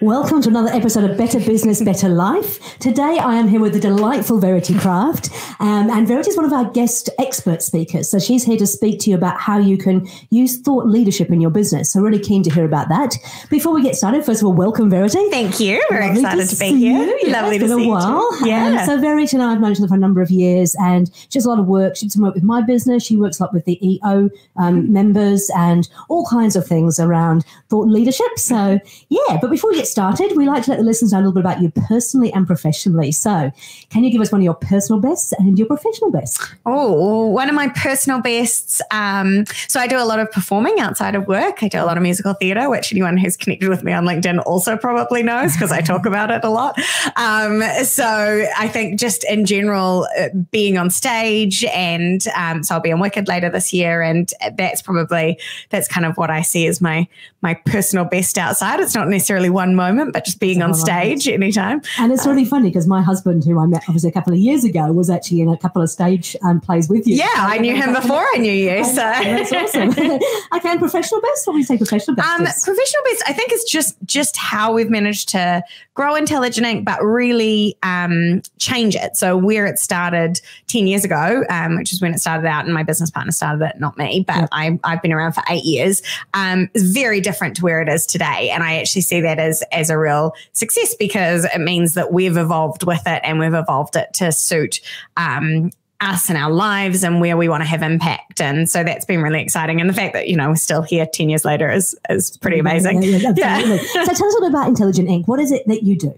Welcome to another episode of Better Business, Better Life. Today I am here with the delightful Verity Craft. Um, and Verity is one of our guest expert speakers. So she's here to speak to you about how you can use thought leadership in your business. So really keen to hear about that. Before we get started, first of all, welcome Verity. Thank you. Very Lovely excited to to, be here. you. Yeah, Lovely it's to been see a while. you. Yeah. Um, so Verity and I have known each other for a number of years and she does a lot of work. She does some work with my business. She works a lot with the EO um, members and all kinds of things around thought leadership. So yeah, but before we get started, we like to let the listeners know a little bit about you personally and professionally. So can you give us one of your personal bests and your professional best? Oh, one of my personal bests. Um, so I do a lot of performing outside of work. I do a lot of musical theatre, which anyone who's connected with me on LinkedIn also probably knows because I talk about it a lot. Um, so I think just in general, uh, being on stage, and um, so I'll be on Wicked later this year, and that's probably that's kind of what I see as my my personal best outside. It's not necessarily one moment, but just being on like stage anytime. And it's really funny because my husband, who I met obviously a couple of years ago, was actually in a couple of stage um, plays with you. Yeah, I knew him before I knew you. So That's awesome. okay, and professional best? What would you say professional best Um, professional best, I think it's just just how we've managed to grow Intelligent Ink, but really um, change it. So where it started ten years ago, um, which is when it started out, and my business partner started it, not me, but Yep. I, I've been around for eight years. Um, is very different to where it is today, and I actually see that as as a real success because it means that we've evolved with it and we've evolved it to suit. Um, us and our lives and where we want to have impact. And so that's been really exciting. And the fact that, you know, we're still here 10 years later is is pretty amazing. Yeah, yeah, Yeah. so tell us a little bit about Intelligent Ink What is it that you do?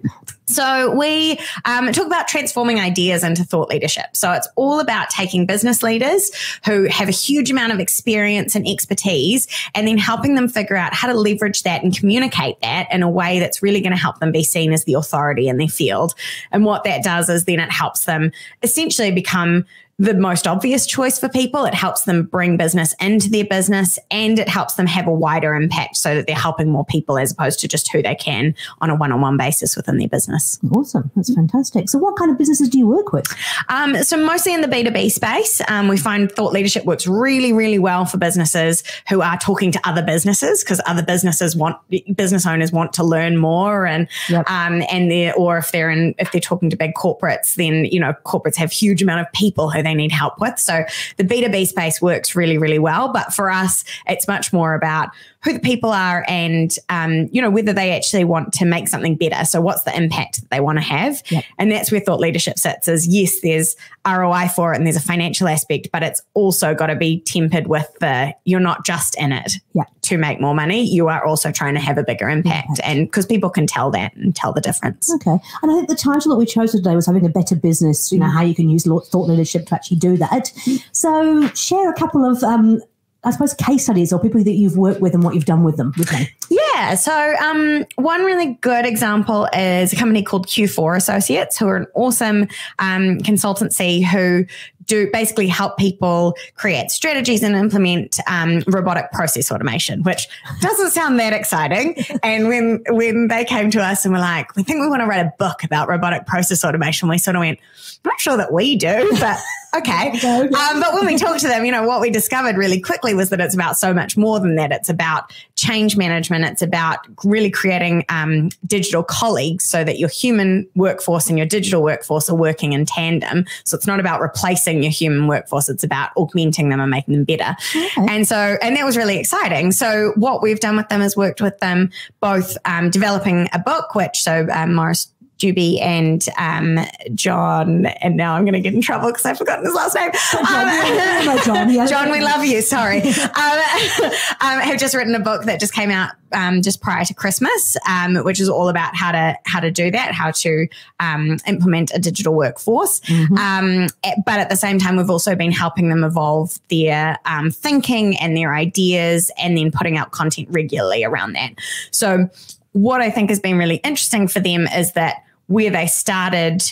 So we um, talk about transforming ideas into thought leadership. So it's all about taking business leaders who have a huge amount of experience and expertise and then helping them figure out how to leverage that and communicate that in a way that's really going to help them be seen as the authority in their field. And what that does is then it helps them essentially become the most obvious choice for people. It helps them bring business into their business and it helps them have a wider impact so that they're helping more people as opposed to just who they can on a one on one basis within their business. Awesome. That's fantastic. So what kind of businesses do you work with? Um, so mostly in the B2B space, um, we find thought leadership works really, really well for businesses who are talking to other businesses because other businesses want business owners want to learn more and Yep. um, and they or if they're in if they're talking to big corporates, then you know corporates have huge amount of people who they need help with. So the B2B space works really, really well. But for us, it's much more about who the people are and um, you know whether they actually want to make something better. So what's the impact that they want to have? Yep. And that's where thought leadership sits is yes, there's ROI for it and there's a financial aspect, but it's also got to be tempered with the you're not just in it Yeah. to make more money. You are also trying to have a bigger impact. And because people can tell that and tell the difference. Okay. And I think the title that we chose today was having a better business, you know, how you can use thought leadership to actually do that. So share a couple of, um, I suppose, case studies or people that you've worked with and what you've done with them with. Yeah. So, um, one really good example is a company called Q4 Associates, who are an awesome um, consultancy who do basically help people create strategies and implement um, robotic process automation, which doesn't sound that exciting. And when when they came to us and were like, "We think we want to write a book about robotic process automation," we sort of went, "I'm not sure that we do, but okay." Um, but when we talked to them, you know, what we discovered really quickly was that it's about so much more than that. It's about change management. It's about really creating um, digital colleagues so that your human workforce and your digital workforce are working in tandem. So it's not about replacing your human workforce. It's about augmenting them and making them better. Okay. And so, and that was really exciting. So what we've done with them is worked with them both um, developing a book, which so um, Morris Juby and um, John, and now I'm going to get in trouble because I've forgotten his last name. Hello, John. John, we love you. Sorry. um, um, have just written a book that just came out um, just prior to Christmas, um, which is all about how to how to do that, how to um, implement a digital workforce. Mhm. Um, eh, but at the same time, we've also been helping them evolve their um, thinking and their ideas, and then putting out content regularly around that. So, what I think has been really interesting for them is that where they started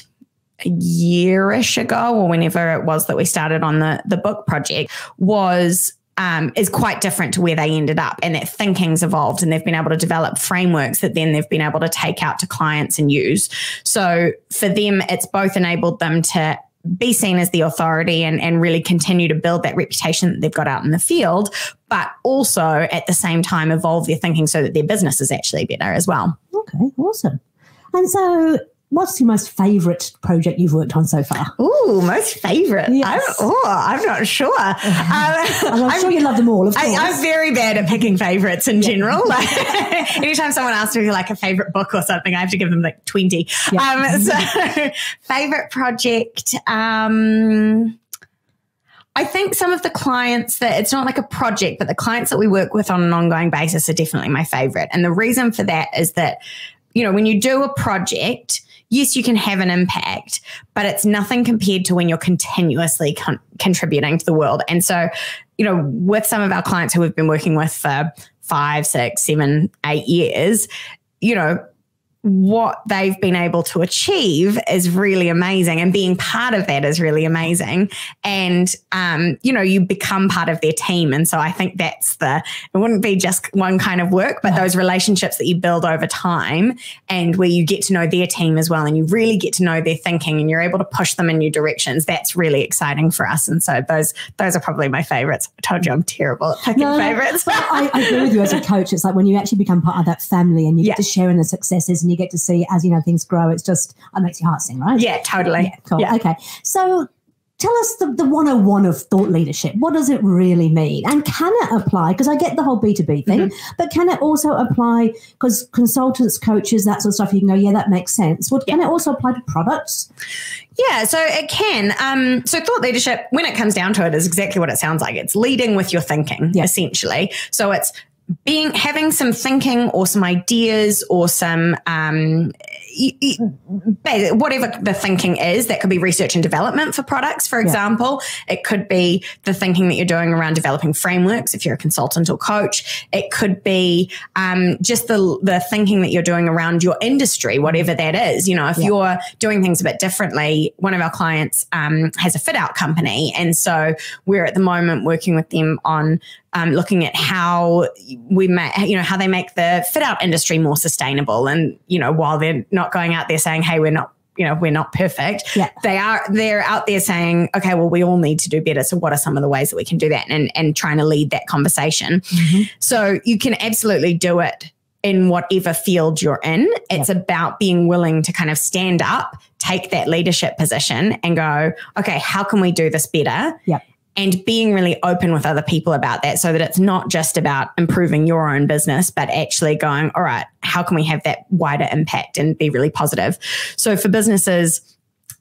a yearish ago, or whenever it was that we started on the the book project, was um, is quite different to where they ended up, and that thinking's evolved, and they've been able to develop frameworks that then they've been able to take out to clients and use. So for them, it's both enabled them to be seen as the authority and, and really continue to build that reputation that they've got out in the field, but also at the same time evolve their thinking so that their business is actually better as well. Okay, awesome. And so, what's your most favourite project you've worked on so far? Oh, most favorite. Yes. I'm, oh, I'm not sure. Um, And I'm, sure you love them all, of course. I, I'm very bad at picking favorites in general. Like, anytime someone asks me like a favorite book or something, I have to give them like 20. Yeah. Um, so, favorite project. Um, I think some of the clients that it's not like a project, but the clients that we work with on an ongoing basis are definitely my favorite. And the reason for that is that, you know, when you do a project, yes, you can have an impact, but it's nothing compared to when you're continuously con- contributing to the world. And so, you know, with some of our clients who we've been working with for five, six, seven, eight years, you know, what they've been able to achieve is really amazing and being part of that is really amazing. And um, you know you become part of their team and so i think that's the it wouldn't be just one kind of work but those relationships that you build over time and where you get to know their team as well and you really get to know their thinking and you're able to push them in new directions that's really exciting for us. And so those those are probably my favorites. I told you i'm terrible at picking No, favorites. But I, I agree with you as a coach. It's like when you actually become part of that family and you Yeah. get to share in the successes and you get to see as you know things grow. It's just it makes your heart sing, right? yeah totally Yeah, cool. Yeah. Okay. So tell us the, the 101 of thought leadership. What does it really mean? And can it apply? Because I get the whole B2B thing, Mm-hmm. but can it also apply? Because consultants, coaches, that sort of stuff, you can go, yeah, that makes sense. What can it also apply to products? Yeah, so it can. Um, so thought leadership, when it comes down to it, is exactly what it sounds like. It's leading with your thinking, Yeah. essentially. So it's being having some thinking or some ideas or some um, whatever the thinking is. That could be research and development for products, for example. It could be the thinking that you're doing around developing frameworks if you're a consultant or coach. It could be um, just the the thinking that you're doing around your industry, whatever that is. You know, if Yeah. you're doing things a bit differently, one of our clients um, has a fit out company, and so we're at the moment working with them on um, looking at how we make, you know, how they make the fit out industry more sustainable. And, you know, while they're not going out there saying, hey, we're not, you know, we're not perfect, Yeah. they are, they're out there saying, okay, well, we all need to do better. So what are some of the ways that we can do that? And, and trying to lead that conversation. Mm-hmm. So you can absolutely do it in whatever field you're in. It's about being willing to kind of stand up, take that leadership position and go, okay, how can we do this better? Yep. And being really open with other people about that so that it's not just about improving your own business, but actually going, all right, how can we have that wider impact and be really positive? So for businesses,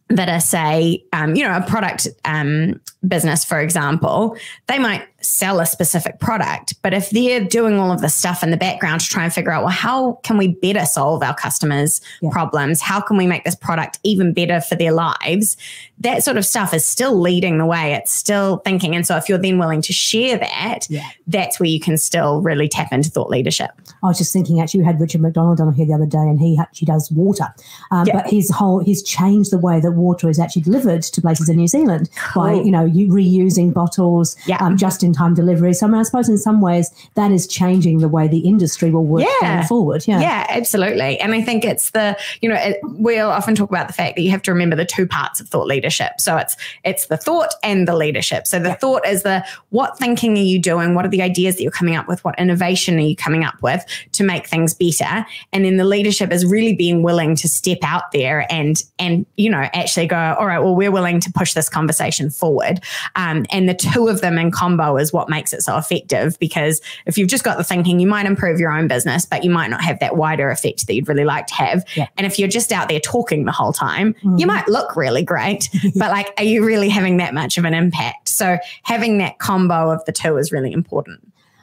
that are say um, you know a product um, business for example they might sell a specific product but if they're doing all of the stuff in the background to try and figure out well how can we better solve our customers Yeah. problems how can we make this product even better for their lives that sort of stuff is still leading the way it's still thinking and so if you're then willing to share that Yeah. that's where you can still really tap into thought leadership I was just thinking, actually, we had Richard McDonald on here the other day, and he actually does water. Um, Yeah. But his whole he's changed the way that water is actually delivered to places in New Zealand by you know you reusing bottles, um, just in time delivery. So I, mean, I suppose in some ways that is changing the way the industry will work Yeah. going forward. Yeah. Yeah, absolutely. And I think it's the, you know, it, we'll often talk about the fact that you have to remember the two parts of thought leadership. So it's it's the thought and the leadership. So the thought is the what thinking are you doing? What are the ideas that you're coming up with? What innovation are you coming up with to make things better? And then the leadership is really being willing to step out there and and you know actually go, all right, well, we're willing to push this conversation forward. Um, and the two of them in combo is what makes it so effective because if you've just got the thinking, you might improve your own business, but you might not have that wider effect that you'd really like to have. Yeah. And if you're just out there talking the whole time, you Mhm. might look really great, but like, are you really having that much of an impact? So having that combo of the two is really important.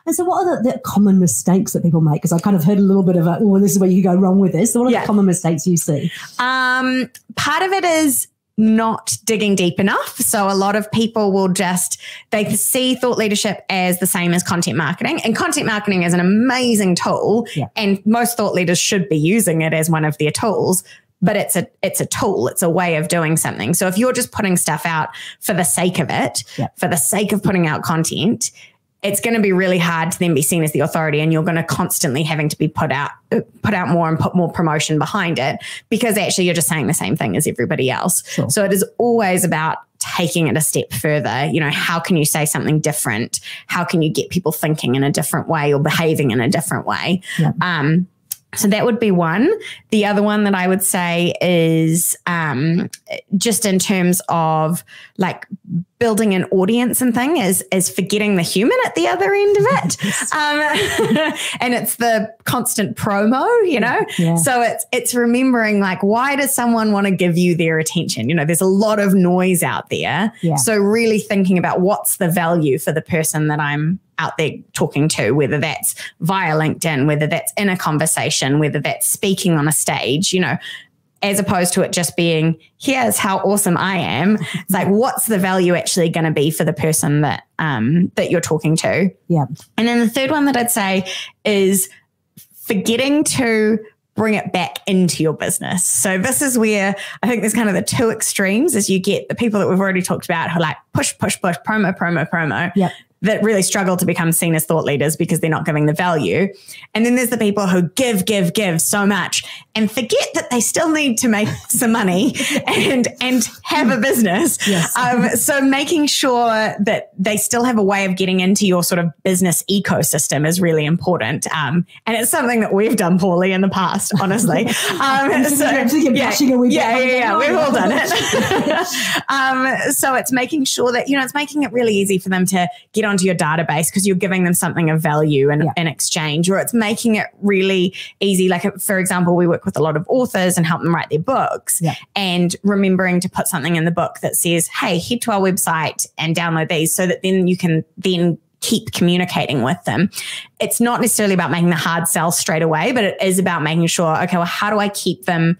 And so, what are the, the common mistakes that people make? Because I kind of heard a little bit of a, oh, this is where you go wrong with this. So, what are Yeah. the common mistakes you see? Um, part of it is not digging deep enough. So a lot of people will just they see thought leadership as the same as content marketing. And content marketing is an amazing tool. Yeah. And most thought leaders should be using it as one of their tools. But it's a it's a tool. It's a way of doing something. So if you're just putting stuff out for the sake of it, Yeah. for the sake of putting out content, it's going to be really hard to then be seen as the authority and you're going to constantly having to be put out uh, put out more and put more promotion behind it because actually you're just saying the same thing as everybody else Sure. so it is always about taking it a step further you know how can you say something different how can you get people thinking in a different way or behaving in a different way Yeah. um So that would be one. The other one that I would say is um, just in terms of like building an audience and thing is is forgetting the human at the other end of it, um, and it's the constant promo, you know. Yeah. So it's it's remembering like why does someone want to give you their attention? You know, there's a lot of noise out there. Yeah. So really thinking about what's the value for the person that I'm out there talking to, whether that's via LinkedIn, whether that's in a conversation, whether that's speaking on a stage, you know, as opposed to it just being, here's how awesome I am. It's like, what's the value actually going to be for the person that um, that you're talking to? Yeah. And then the third one that I'd say is forgetting to bring it back into your business. So this is where I think there's kind of the two extremes as you get the people that we've already talked about who are like push, push, push, promo, promo, promo. Yep that really struggle to become seen as thought leaders because they're not giving the value. And then there's the people who give, give, give so much and forget that they still need to make some money and and have a business. Yes. Um, so making sure that they still have a way of getting into your sort of business ecosystem is really important. Um, and it's something that we've done poorly in the past, honestly. Um, so, yeah, yeah, yeah, yeah, we've all done it. um, so it's making sure that, you know, it's making it really easy for them to get onto your database because you're giving them something of value in, yeah. in exchange, or it's making it really easy. Like, for example, we work with a lot of authors and help them write their books yeah. and remembering to put something in the book that says, hey, head to our website and download these so that then you can then keep communicating with them. It's not necessarily about making the hard sell straight away, but it is about making sure, okay, well, how do I keep them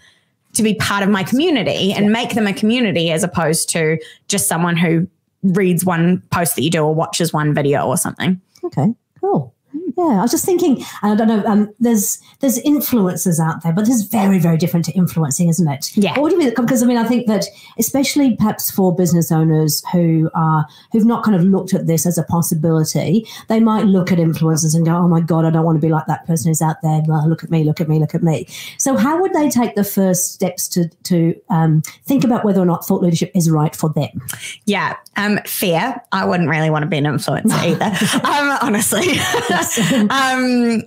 to be part of my community and yeah. make them a community as opposed to just someone who reads one post that you do or watches one video or something. Okay, cool. Yeah, I was just thinking, and I don't know, um, there's there's influencers out there, but this is very, very different to influencing, isn't it? Yeah. What do you mean? Because I mean, I think that especially perhaps for business owners who are who've not kind of looked at this as a possibility, they might look at influencers and go, "Oh my God, I don't want to be like that person who's out there. Well, look at me, look at me, look at me." So, how would they take the first steps to to um, think about whether or not thought leadership is right for them? Yeah, um, fear. I wouldn't really want to be an influencer either, um, honestly. um,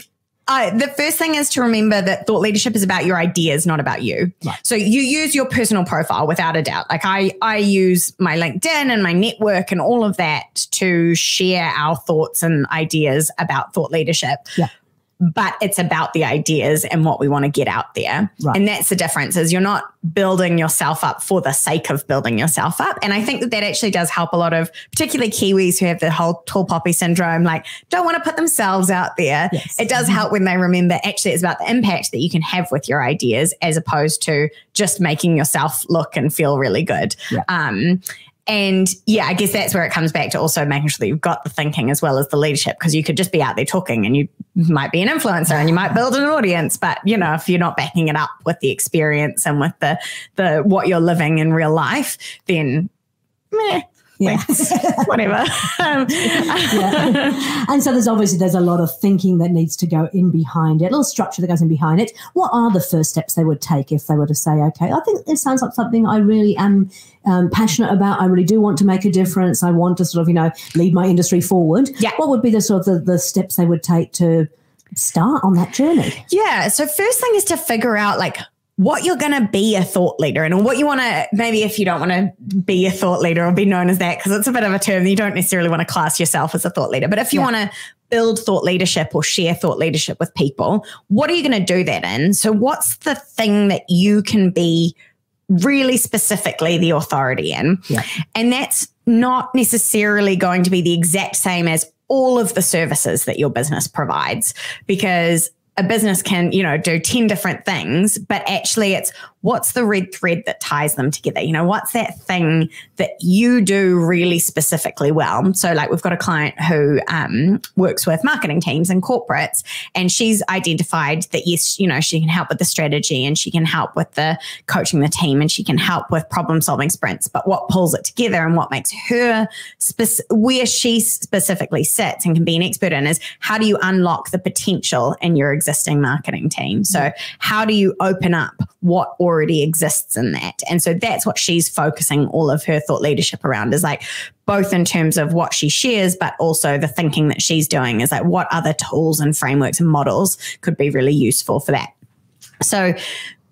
uh, the first thing is to remember that thought leadership is about your ideas, not about you. Right. So you use your personal profile without a doubt. Like I, I use my LinkedIn and my network and all of that to share our thoughts and ideas about thought leadership. Yeah but it's about the ideas and what we want to get out there. Right. And that's the difference is you're not building yourself up for the sake of building yourself up. And I think that that actually does help a lot of particularly Kiwis who have the whole tall poppy syndrome, like don't want to put themselves out there. Yes. It does help when they remember actually it's about the impact that you can have with your ideas as opposed to just making yourself look and feel really good. Yeah. Um, and yeah, I guess that's where it comes back to also making sure that you've got the thinking as well as the leadership, because you could just be out there talking and you might be an influencer and you might build an audience, but you know, if you're not backing it up with the experience and with the the what you're living in real life, then meh, yeah. whatever. Um, yeah. And so there's obviously there's a lot of thinking that needs to go in behind it, a little structure that goes in behind it. What are the first steps they would take if they were to say, okay, I think it sounds like something I really am um, passionate about. I really do want to make a difference. I want to sort of, you know, lead my industry forward. Yeah. What would be the sort of the, the steps they would take to start on that journey? Yeah. So first thing is to figure out like what you're going to be a thought leader and what you want to, maybe if you don't want to be a thought leader or be known as that, because it's a bit of a term, you don't necessarily want to class yourself as a thought leader. But if you yeah. want to build thought leadership or share thought leadership with people, what are you going to do that in? So, what's the thing that you can be really specifically the authority in? Yeah. And that's not necessarily going to be the exact same as all of the services that your business provides because a business can, you know, do 10 different things, but actually it's what's the red thread that ties them together? You know, what's that thing that you do really specifically well? So, like, we've got a client who um, works with marketing teams and corporates, and she's identified that, yes, you know, she can help with the strategy and she can help with the coaching the team and she can help with problem solving sprints. But what pulls it together and what makes her spec- where she specifically sits and can be an expert in is how do you unlock the potential in your existing marketing team? So, how do you open up what already exists in that. And so that's what she's focusing all of her thought leadership around is like both in terms of what she shares, but also the thinking that she's doing is like what other tools and frameworks and models could be really useful for that. So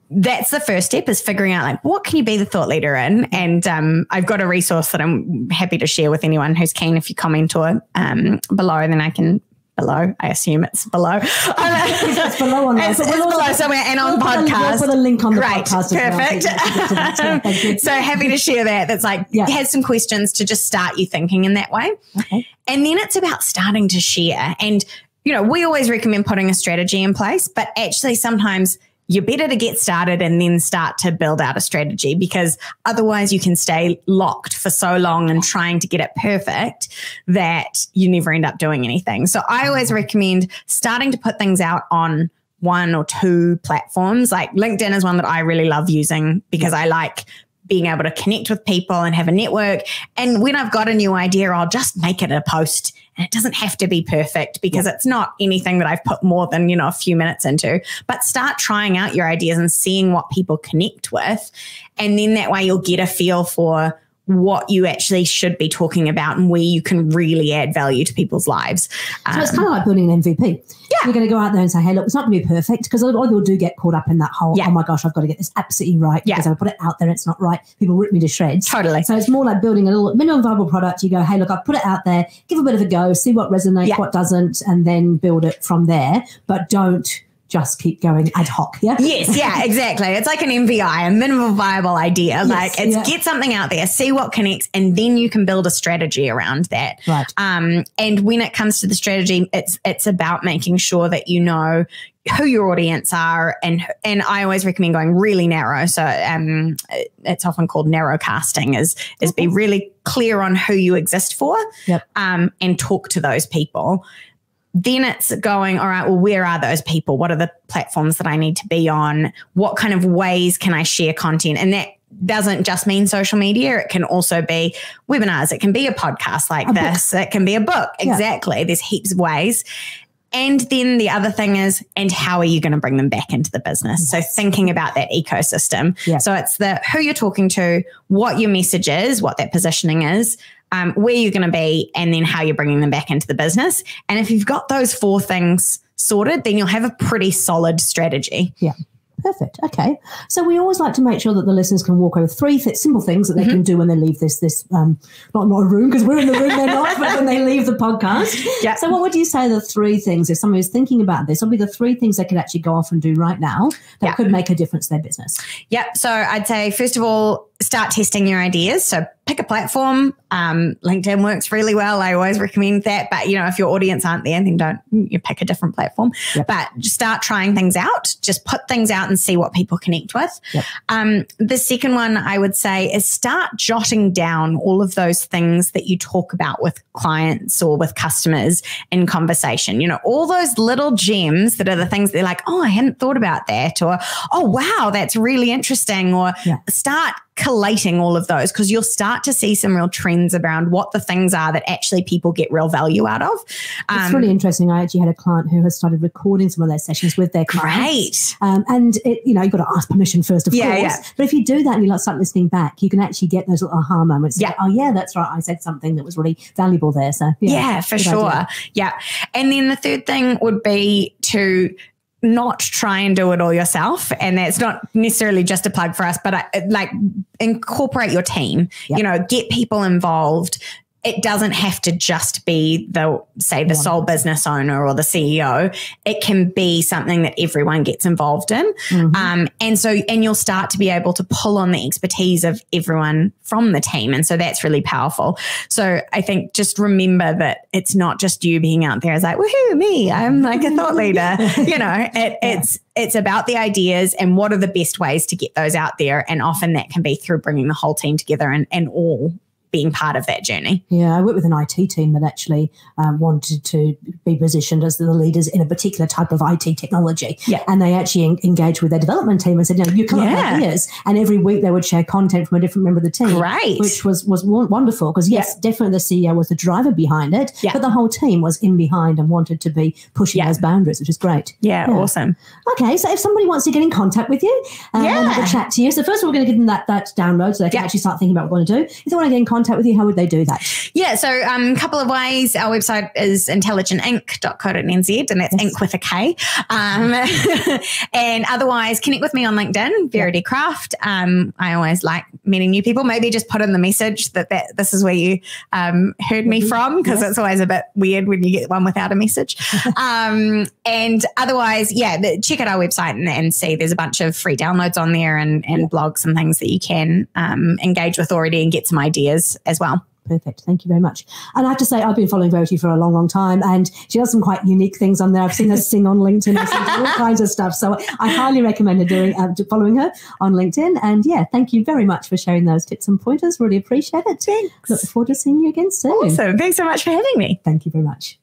that's the first step is figuring out like what can you be the thought leader in and um, i've got a resource that i'm happy to share with anyone who's keen if you comment or um, below then i can below i assume it's below it's below on it's, it's below somewhere and on we'll podcast Put a, we'll put a link on the Great, podcast perfect well. so happy to share that that's like Yeah. has some questions to just start you thinking in that way Okay. and then it's about starting to share. And, you know, we always recommend putting a strategy in place, but actually sometimes you're better to get started and then start to build out a strategy because otherwise you can stay locked for so long and trying to get it perfect that you never end up doing anything. So I always recommend starting to put things out on one or two platforms. Like LinkedIn is one that I really love using because I like being able to connect with people and have a network. And when I've got a new idea, I'll just make it a post. And it doesn't have to be perfect because it's not anything that I've put more than, you know, a few minutes into. But start trying out your ideas and seeing what people connect with. And then that way you'll get a feel for what you actually should be talking about and where you can really add value to people's lives. So it's Um, kind of like building an MVP. Yeah. You're going to go out there and say, hey, look, it's not going to be perfect because a lot of people do get caught up in that whole, Yeah. oh my gosh, I've got to get this absolutely right Yeah. because I put it out there, it's not right. People rip me to shreds. Totally. So it's more like building a little minimum viable product. You go, hey, look, I've put it out there, give a bit of a go, see what resonates, Yeah. what doesn't, and then build it from there. But don't just keep going ad hoc. Yeah. Yes, yeah, exactly. It's like an MVI, a minimum viable idea. like it's yeah. get something out there, see what connects, and then you can build a strategy around that. Right. Um, and when it comes to the strategy, it's it's about making sure that you know who your audience are, and and I always recommend going really narrow. So um, it's often called narrow casting. Is is be really clear on who you exist for, Yep. um, and talk to those people then it's going, all right, well, where are those people? What are the platforms that I need to be on? What kind of ways can I share content? And that doesn't just mean social media. It can also be webinars. It can be a podcast like A book. this. It can be a book. Yeah. Exactly. There's heaps of ways. And then the other thing is, and how are you going to bring them back into the business? So thinking about that ecosystem. Yeah. So it's the who you're talking to, what your message is, what that positioning is, um, where you're going to be, and then how you're bringing them back into the business. And if you've got those four things sorted, then you'll have a pretty solid strategy. Yeah. Perfect. Okay. So we always like to make sure that the listeners can walk over three th- simple things that they Mm-hmm. can do when they leave this this um not not a room because we're in the room they're not but when they leave the podcast. Yeah. So what would you say the three things if somebody is thinking about this? What would be the three things they could actually go off and do right now that Yeah. could make a difference to their business? Yep. So I'd say, first of all, start testing your ideas. So pick a platform. Um, LinkedIn works really well. I always recommend that. But, you know, if your audience aren't there, then don't you pick a different platform. Yep. But start trying things out. Just put things out and see what people connect with. Yep. Um, the second one I would say is start jotting down all of those things that you talk about with clients or with customers in conversation. You know, all those little gems that are the things they're like, oh, I hadn't thought about that, or oh, wow, that's really interesting, or Yeah. start collating all of those because you'll start to see some real trends around what the things are that actually people get real value out of. It's really interesting. I actually had a client who has started recording some of their sessions with their clients. great. Um, and it, you know, you've got to ask permission first, of Yeah, course. yeah. But if you do that and you like start listening back, you can actually get those little aha moments. Yeah. Like, oh yeah, that's right. I said something that was really valuable there. So yeah, Yeah, for sure. idea. Yeah. And then the third thing would be to not try and do it all yourself. And that's not necessarily just a plug for us, but I, like incorporate your team, Yeah. you know, get people involved. It doesn't have to just be the, say, the sole business owner or the CEO. It can be something that everyone gets involved in. Mhm. Um, and so, and you'll start to be able to pull on the expertise of everyone from the team. And so that's really powerful. So I think just remember that it's not just you being out there as like, woohoo, me, I'm like a thought leader. you know, it, it's, it's about the ideas and what are the best ways to get those out there. And often that can be through bringing the whole team together and, and all being part of that journey. Yeah, I worked with an IT team that actually um, wanted to be positioned as the leaders in a particular type of IT technology. Yeah. And they actually en- engaged with their development team and said, you know, you come up with Yeah. ideas. And every week they would share content from a different member of the team. Great. Which was was wonderful because yes, definitely the CEO was the driver behind it, Yeah. but the whole team was in behind and wanted to be pushing Yeah. those boundaries, which is great. Yeah, Yeah. awesome. Okay, so if somebody wants to get in contact with you um, and have Yeah. a chat to you, so first of all, we're going to give them that that download so they can Yeah. actually start thinking about what they want to do. If they want to get in contact contact with you, how would they do that? Yeah, so a um, couple of ways. Our website is intelligentink.co.nz, and that's yes. ink with a K. Um, and otherwise, connect with me on LinkedIn, Verity Craft. Um, I always like meeting new people. Maybe just put in the message that, that this is where you um, heard me from, because yes. it's always a bit weird when you get one without a message. Um, and otherwise, yeah, check out our website and, and, see there's a bunch of free downloads on there and, and blogs and things that you can um, engage with already and get some ideas as well. Perfect. Thank you very much. And I have to say, I've been following Verity for a long, long time, and she does some quite unique things on there. I've seen her sing on LinkedIn, I've seen all kinds of stuff. So I highly recommend her doing uh, following her on LinkedIn. And yeah, thank you very much for sharing those tips and pointers. Really appreciate it. Thanks. Look forward to seeing you again soon. Awesome. Thanks so much for having me. Thank you very much.